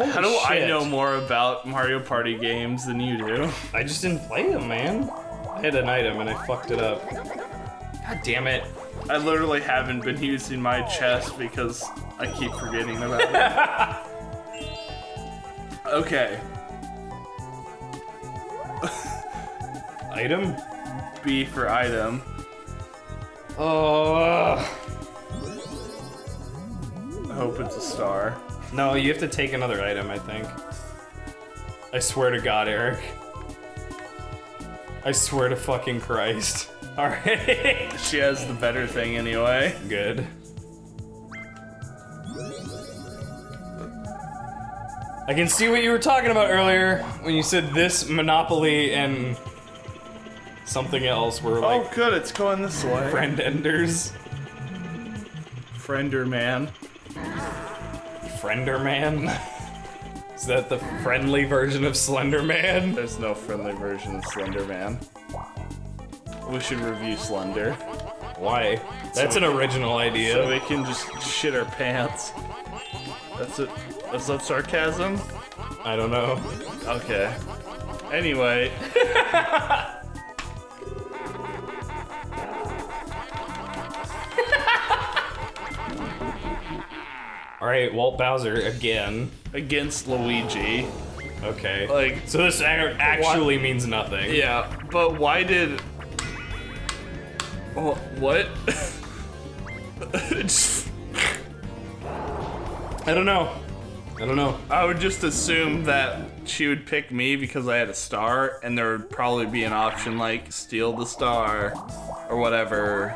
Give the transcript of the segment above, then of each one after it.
Holy How do I know more about Mario Party games than you do? I just didn't play them, man. I had an item and I fucked it up. God damn it. I literally haven't been using my chest because I keep forgetting about it. okay, Item? B for item. Oh. I hope it's a star. No, you have to take another item, I think. I swear to God, Eric. I swear to fucking Christ. Alright. She has the better thing anyway. Good. I can see what you were talking about earlier when you said this Monopoly and something else were oh, like oh, good, it's going this way. friend enders. Friender man. Friender Man? Is that the friendly version of Slender Man? There's no friendly version of Slender Man. We should review Slender. Why? That's an original idea. So we can just shit our pants. That's it. That's that sarcasm? I don't know. Okay. Anyway, Alright, Walt Bowser again. against Luigi. Okay. Like, so this ac- actually means nothing. yeah, but why did. Oh, what? Just- I don't know. I don't know. I would just assume that she would pick me because I had a star, and there would probably be an option like steal the star or whatever.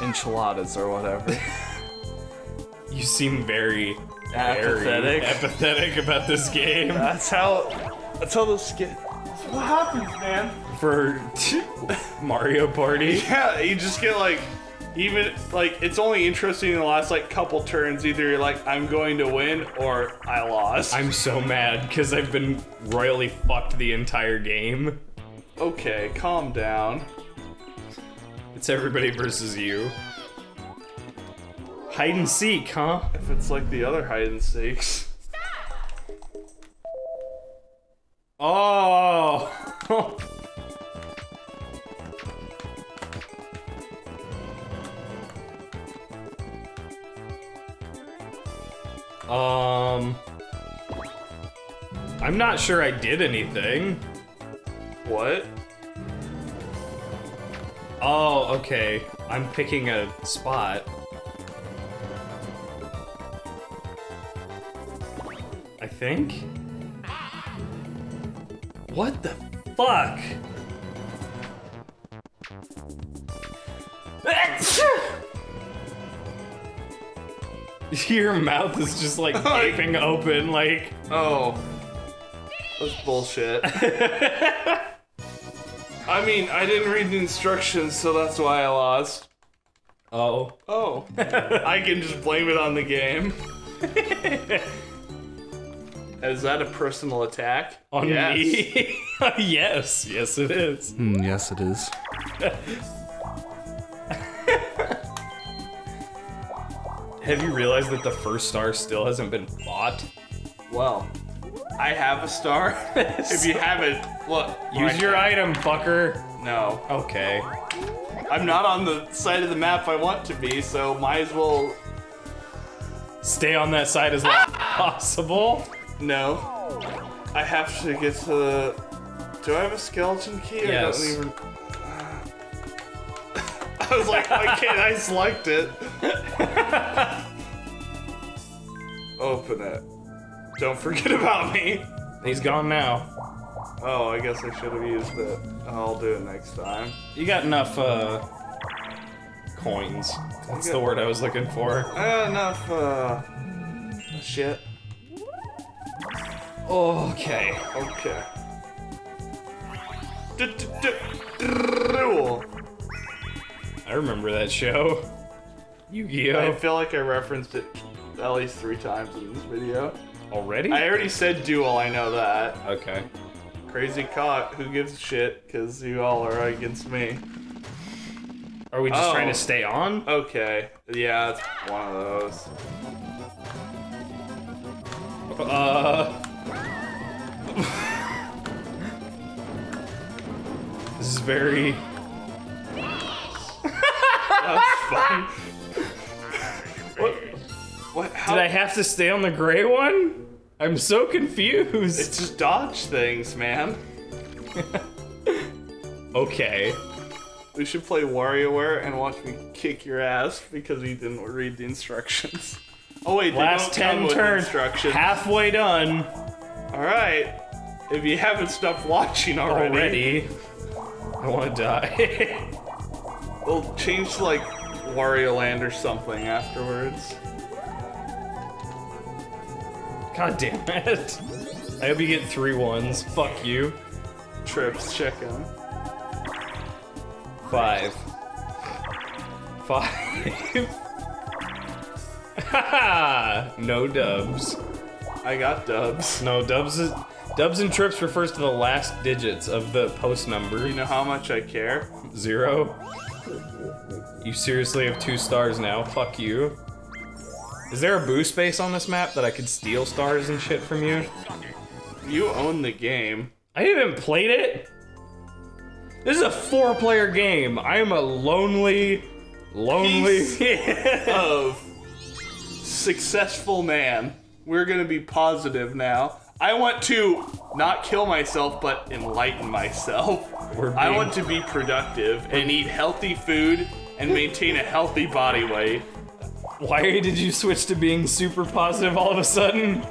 Enchiladas or whatever. You seem very Apathetic. very apathetic about this game. That's how. That's how get. That's what happens, man. For Mario Party. Yeah, you just get like, even like it's only interesting in the last like couple turns. Either you're like, I'm going to win, or I lost. I'm so mad because I've been royally fucked the entire game. okay. Calm down. It's everybody versus you. Hide and seek, huh? If it's like the other hide and seeks. Oh. um. I'm not sure I did anything. What? Oh, okay. I'm picking a spot. Think? What the fuck? Your mouth is just like gaping open, like. Oh. That's bullshit. I mean, I didn't read the instructions, so that's why I lost. Oh. Oh. I can just blame it on the game. Is that a personal attack? On yes. me? yes, yes, it is. Mm, yes, it is. Have you realized that the first star still hasn't been bought? Well, I have a star. if you haven't, look. Use your there. item, fucker. No. Okay. I'm not on the side of the map I want to be, so might as well. Stay on that side as long as possible. No. I have to get to the. Do I have a skeleton key? Yes. I don't even. I was like, why can't I select it? Open it. Don't forget about me. He's gone now. Oh, I guess I should have used it. I'll do it next time. You got enough, uh, coins. That's the word I was looking for. Uh, enough, uh. Shit. Okay. Okay. I remember that show. Yu-Gi-Oh! I feel like I referenced it at least three times in this video. Already? I already said duel, I know that. Okay. Crazy cock, who gives a shit? Because you all are against me. Are we just Oh. trying to stay on? Okay, yeah, it's one of those. Uh. This is very. That's fine. what? What? How? Did I have to stay on the gray one? I'm so confused. It's just dodge things, man. okay. We should play WarioWare and watch me kick your ass because we didn't read the instructions. Oh wait, Last 10 turns. instructions. Halfway done All right. If you haven't stopped watching already, already. I want to die. we'll change to like Wario Land or something afterwards. God damn it. I hope you get three ones. Fuck you. Trips chicken. Five. Five. Haha! no dubs. I got dubs. No, dubs is dubs and trips refers to the last digits of the post number. You know how much I care? Zero. You seriously have two stars now. Fuck you. Is there a boo space on this map that I could steal stars and shit from you? You own the game. I haven't played it. This is a four-player game. I am a lonely, lonely. of successful man. We're gonna be positive now. I want to not kill myself, but enlighten myself. I want to be productive and eat healthy food and maintain a healthy body weight Why did you switch to being super positive all of a sudden?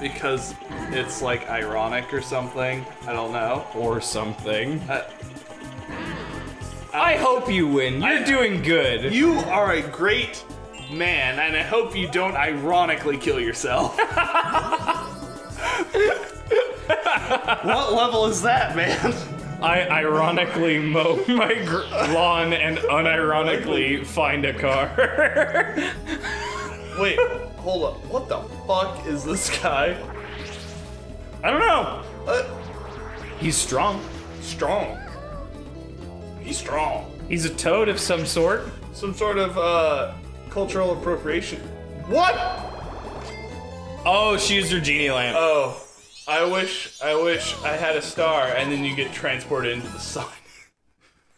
because it's like ironic or something. I don't know. Or something. Uh, I hope you win. You're I- doing good. you are a great man, and I hope you don't ironically kill yourself. what level is that, man? I ironically mow my lawn and unironically find a car. Wait, hold up. What the fuck is this guy? I don't know. Uh, He's strong. strong. He's strong. He's a toad of some sort. Some sort of uh cultural appropriation. What? Oh, she used her genie lamp. Oh, I wish I wish I had a star and then you get transported into the sun.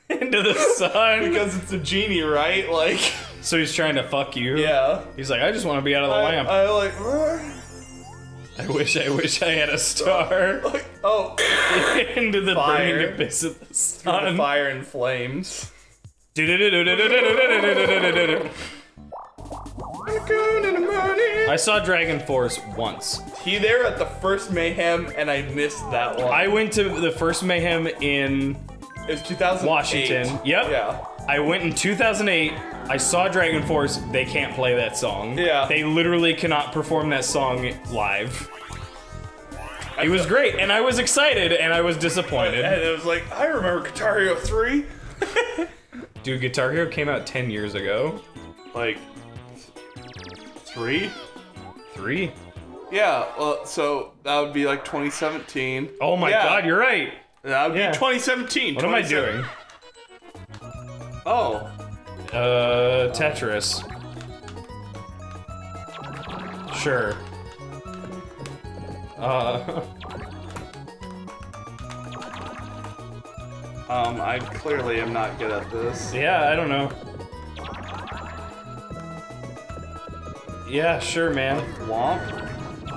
into the sun. because it's a genie, right? Like so he's trying to fuck you. Yeah. He's like, I just want to be out of the I, lamp. I like, uh, I wish, I wish I had a star. like oh into the Fire. burning abyss of the the fire and flames. I saw DragonForce once. He there at the first mayhem and I missed that one. I went to the first Mayhem in it's 2008. Washington. Yep. Yeah. I went in 2008. I saw DragonForce. They can't play that song. Yeah. They literally cannot perform that song live. It was great, and I was excited, and I was disappointed. And it was like, I remember Guitar Hero 3. Dude, Guitar Hero came out 10 years ago. Like, three? Three? Yeah, well, so that would be like 2017. Oh my Yeah, god, you're right. That would Yeah. be 2017. What am I doing? Oh, Uh, Tetris. Sure. Uh, um, I clearly am not good at this. yeah, I don't know. Yeah, sure, man. Womp.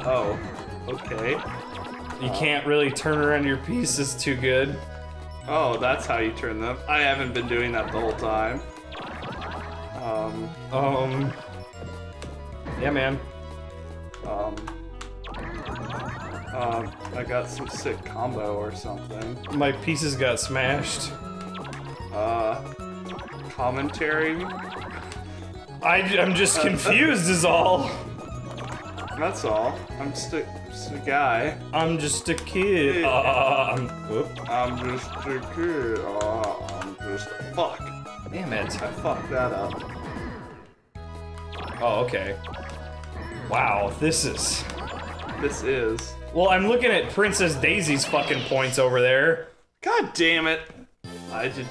Oh, okay. You can't really turn around your pieces too good. Oh, that's how you turn them. I haven't been doing that the whole time. Um, Um. Yeah, man. um, um, I got some sick combo or something. My pieces got smashed. Uh, commentary? I, am just confused, is all. That's all. I'm just a, just a guy. I'm just a kid. Uh, I'm, whoop. I'm just a kid. Uh, I'm just a fuck. Damn it. I fucked that up. Oh, okay. Wow, this is. This is. Well, I'm looking at Princess Daisy's fucking points over there. God damn it. I did.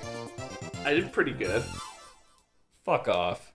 I did pretty good. Fuck off.